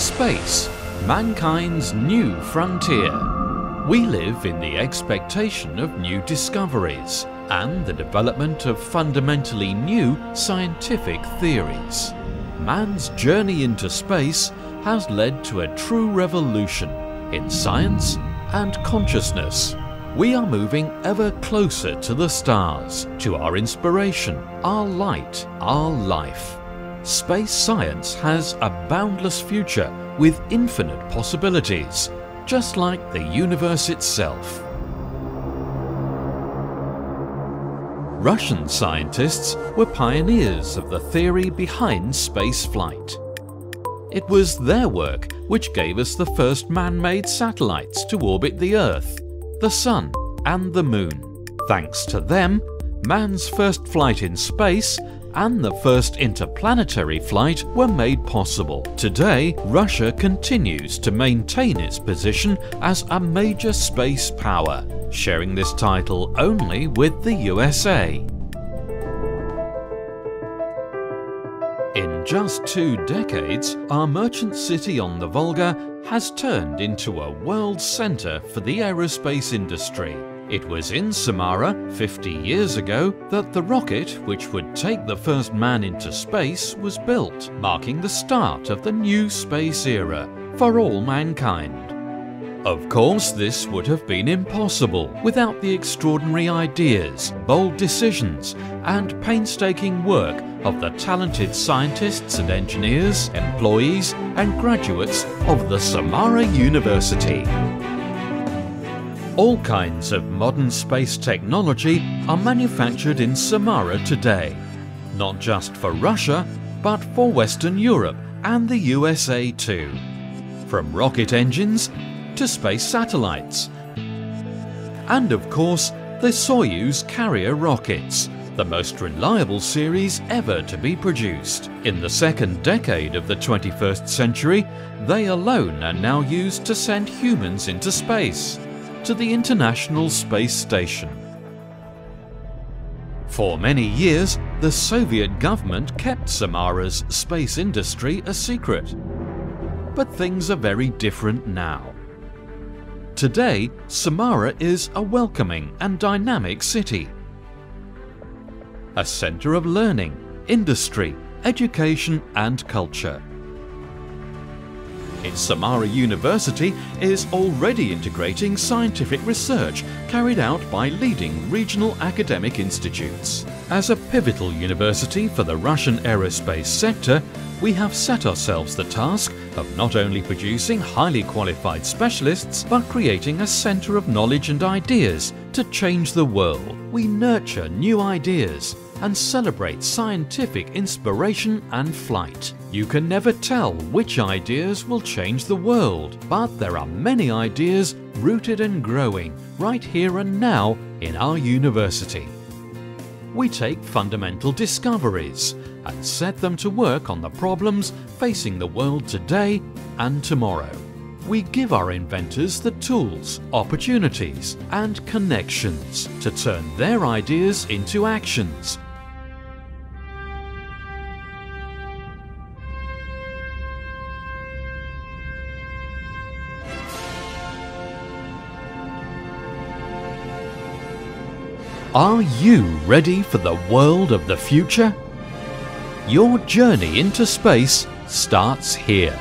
Space, mankind's new frontier. We live in the expectation of new discoveries and the development of fundamentally new scientific theories. Man's journey into space has led to a true revolution in science and consciousness. We are moving ever closer to the stars, to our inspiration, our light, our life. Space science has a boundless future with infinite possibilities, just like the universe itself. Russian scientists were pioneers of the theory behind space flight. It was their work which gave us the first man-made satellites to orbit the Earth, the Sun and the Moon. Thanks to them, man's first flight in space and the first interplanetary flight were made possible. Today, Russia continues to maintain its position as a major space power, sharing this title only with the USA. In just two decades, our merchant city on the Volga has turned into a world centre for the aerospace industry. It was in Samara 50 years ago that the rocket which would take the first man into space was built, marking the start of the new space era for all mankind. Of course, this would have been impossible without the extraordinary ideas, bold decisions, and painstaking work of the talented scientists and engineers, employees, and graduates of the Samara University. All kinds of modern space technology are manufactured in Samara today, not just for Russia, but for Western Europe and the USA too. From rocket engines to space satellites. And of course, the Soyuz carrier rockets, the most reliable series ever to be produced. In the second decade of the 21st century, they alone are now used to send humans into space to the International Space Station. For many years, the Soviet government kept Samara's space industry a secret. But things are very different now. Today, Samara is a welcoming and dynamic city. A centre of learning, industry, education and culture. Its Samara University is already integrating scientific research carried out by leading regional academic institutes. As a pivotal university for the Russian aerospace sector, we have set ourselves the task of not only producing highly qualified specialists, but creating a centre of knowledge and ideas to change the world. We nurture new ideas and celebrate scientific inspiration and flight. You can never tell which ideas will change the world, but there are many ideas rooted and growing right here and now in our university. We take fundamental discoveries and set them to work on the problems facing the world today and tomorrow. We give our inventors the tools, opportunities and connections to turn their ideas into actions Are you ready for the world of the future? Your journey into space starts here.